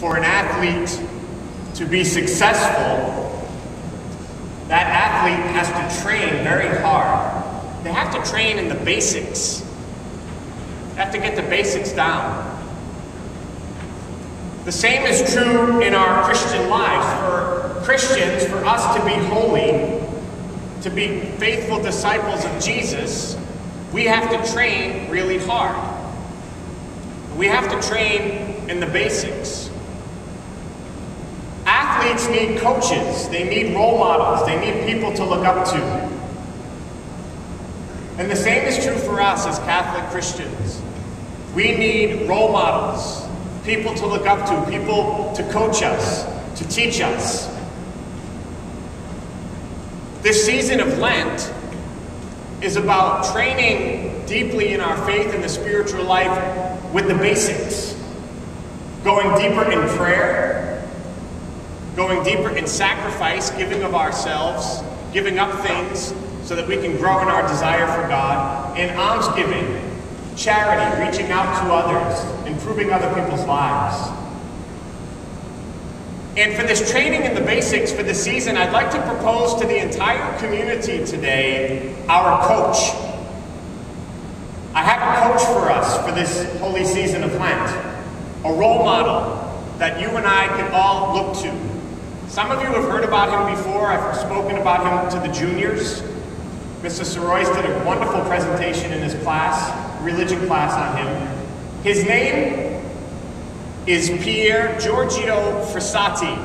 for an athlete to be successful, that athlete has to train very hard. They have to train in the basics. They have to get the basics down. The same is true in our Christian lives. For Christians, for us to be holy, to be faithful disciples of Jesus, we have to train really hard. We have to train in the basics. Need coaches, they need role models, they need people to look up to. And the same is true for us as Catholic Christians. We need role models, people to look up to, people to coach us, to teach us. This season of Lent is about training deeply in our faith and the spiritual life with the basics. Going deeper in prayer, going deeper in sacrifice, giving of ourselves, giving up things so that we can grow in our desire for God, in almsgiving, charity, reaching out to others, improving other people's lives. And for this training in the basics for the season, I'd like to propose to the entire community today our coach. I have a coach for us for this holy season of Lent, a role model that you and I can all look to. Some of you have heard about him before. I've spoken about him to the juniors. Mr. Sorois did a wonderful presentation in his class, religion class on him. His name is Pier Giorgio Frassati.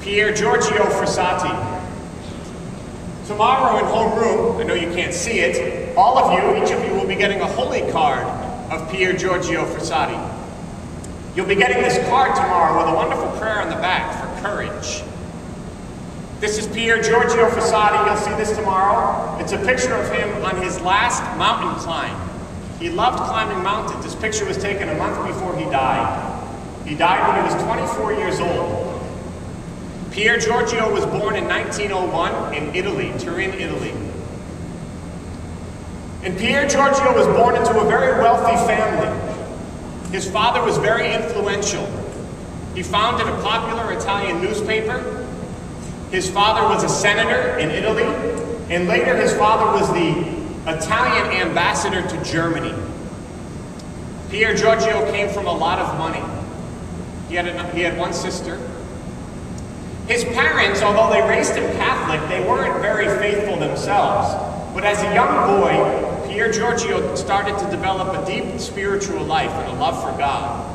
Pier Giorgio Frassati. Tomorrow in homeroom, I know you can't see it, all of you, each of you will be getting a holy card of Pier Giorgio Frassati. You'll be getting this card tomorrow with a wonderful prayer on the back for courage. This is Pier Giorgio Frassati. You'll see this tomorrow. It's a picture of him on his last mountain climb. He loved climbing mountains. This picture was taken a month before he died. He died when he was 24 years old. Pier Giorgio was born in 1901 in Italy, Turin, Italy. And Pier Giorgio was born into a very wealthy family. His father was very influential. He founded a popular Italian newspaper. His father was a senator in Italy, and later his father was the Italian ambassador to Germany. Pier Giorgio came from a lot of money. He had, a, he had one sister. His parents, although they raised him Catholic, they weren't very faithful themselves. But as a young boy, Pier Giorgio started to develop a deep spiritual life and a love for God.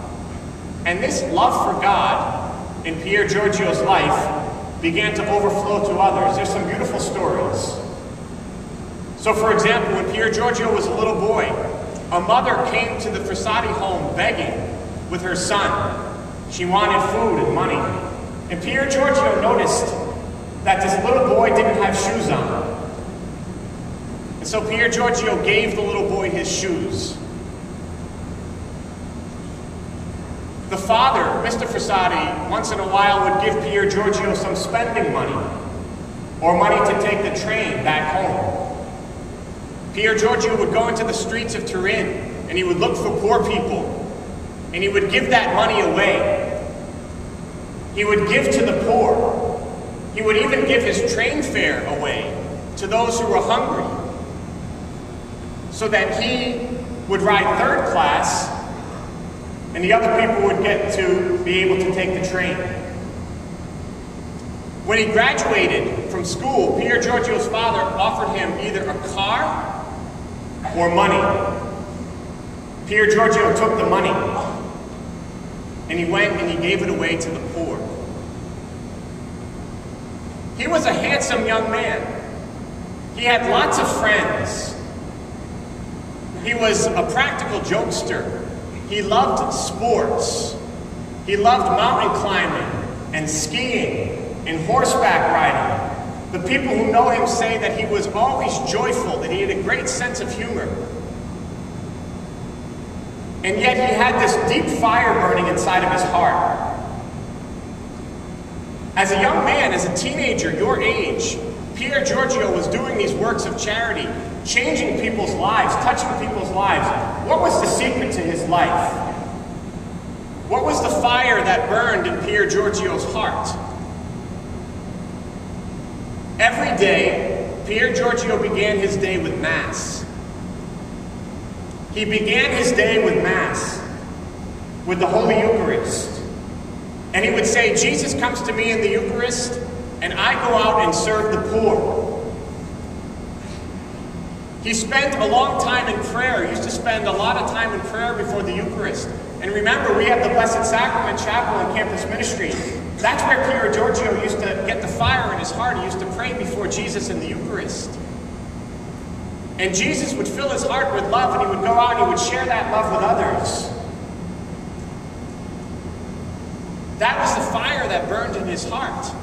And this love for God in Pier Giorgio's life began to overflow to others. There's some beautiful stories. So for example, when Pier Giorgio was a little boy, a mother came to the Frassati home begging with her son. She wanted food and money. And Pier Giorgio noticed that this little boy didn't have shoes on. So Pier Giorgio gave the little boy his shoes. The father, Mr. Frassati, once in a while would give Pier Giorgio some spending money or money to take the train back home. Pier Giorgio would go into the streets of Turin and he would look for poor people and he would give that money away. He would give to the poor. He would even give his train fare away to those who were hungry so that he would ride third class and the other people would get to be able to take the train. When he graduated from school, Pier Giorgio's father offered him either a car or money. Pier Giorgio took the money and he went and he gave it away to the poor. He was a handsome young man. He had lots of friends. He was a practical jokester. He loved sports. He loved mountain climbing and skiing and horseback riding. The people who know him say that he was always joyful, that he had a great sense of humor. And yet he had this deep fire burning inside of his heart. As a young man, as a teenager, your age, Pier Giorgio was doing these works of charity, changing people's lives, touching people's lives. What was the secret to his life? What was the fire that burned in Pier Giorgio's heart? Every day, Pier Giorgio began his day with Mass. He began his day with Mass, with the Holy Eucharist. And he would say, Jesus comes to me in the Eucharist, and I go out and serve the poor. He spent a long time in prayer. He used to spend a lot of time in prayer before the Eucharist. And remember, we have the Blessed Sacrament Chapel and Campus Ministry. That's where Pier Giorgio used to get the fire in his heart. He used to pray before Jesus in the Eucharist. And Jesus would fill his heart with love, and he would go out and he would share that love with others. That was the fire that burned in his heart.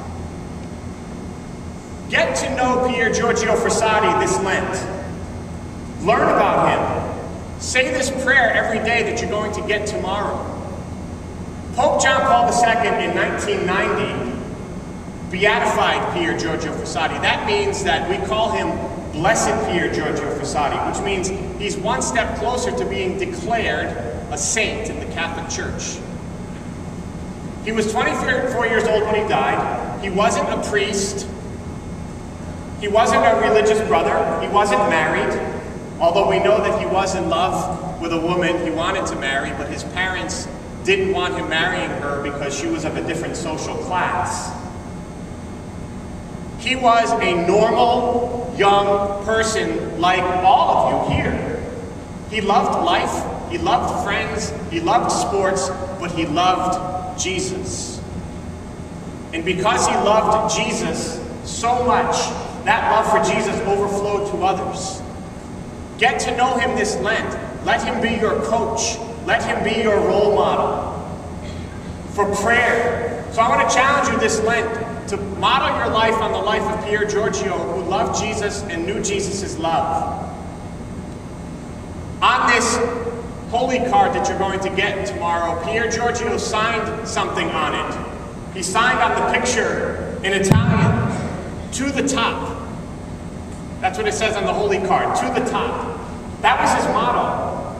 Get to know Pier Giorgio Frassati this Lent. Learn about him. Say this prayer every day that you're going to get tomorrow. Pope John Paul II in 1990 beatified Pier Giorgio Frassati. That means that we call him Blessed Pier Giorgio Frassati, which means he's one step closer to being declared a saint in the Catholic Church. He was 24 years old when he died. He wasn't a priest. He wasn't a religious brother. He wasn't married. Although we know that he was in love with a woman he wanted to marry, but his parents didn't want him marrying her because she was of a different social class. He was a normal young person like all of you here. He loved life, he loved friends, he loved sports, but he loved Jesus. And because he loved Jesus so much, that love for Jesus overflowed to others. Get to know him this Lent. Let him be your coach. Let him be your role model for prayer. So I want to challenge you this Lent to model your life on the life of Pier Giorgio, who loved Jesus and knew Jesus' love. On this holy card that you're going to get tomorrow, Pier Giorgio signed something on it. He signed on the picture in Italian, to the top. That's what it says on the holy card, to the top. That was his motto.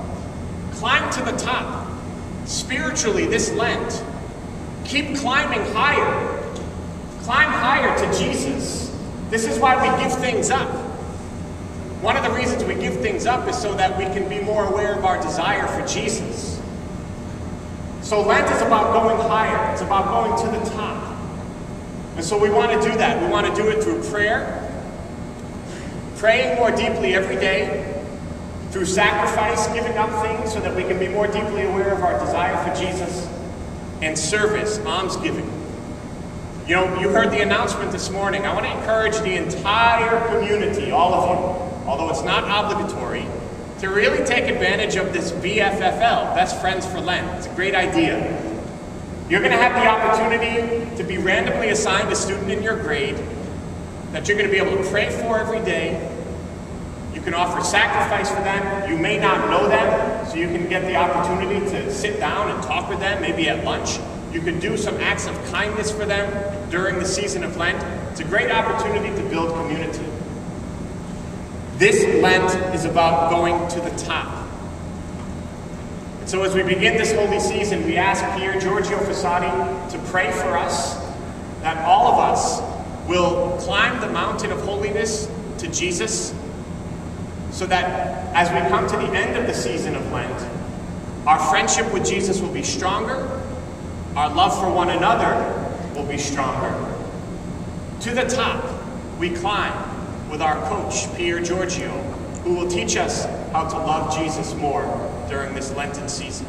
Climb to the top. Spiritually, this Lent. Keep climbing higher. Climb higher to Jesus. This is why we give things up. One of the reasons we give things up is so that we can be more aware of our desire for Jesus. So Lent is about going higher. It's about going to the top. And so we want to do that. We want to do it through prayer, praying more deeply every day, through sacrifice, giving up things so that we can be more deeply aware of our desire for Jesus, and service, almsgiving. You know, you heard the announcement this morning. I want to encourage the entire community, all of you, although it's not obligatory, to really take advantage of this BFFL, Best Friends for Lent. It's a great idea. You're going to have the opportunity to be randomly assigned a student in your grade that you're going to be able to pray for every day. Can offer sacrifice for them. You may not know them, so you can get the opportunity to sit down and talk with them, maybe at lunch. You can do some acts of kindness for them during the season of Lent. It's a great opportunity to build community. This Lent is about going to the top. And so as we begin this holy season, we ask Pier Giorgio Frassati to pray for us that all of us will climb the mountain of holiness to Jesus so that as we come to the end of the season of Lent, our friendship with Jesus will be stronger, our love for one another will be stronger. To the top, we climb with our coach, Pier Giorgio, who will teach us how to love Jesus more during this Lenten season.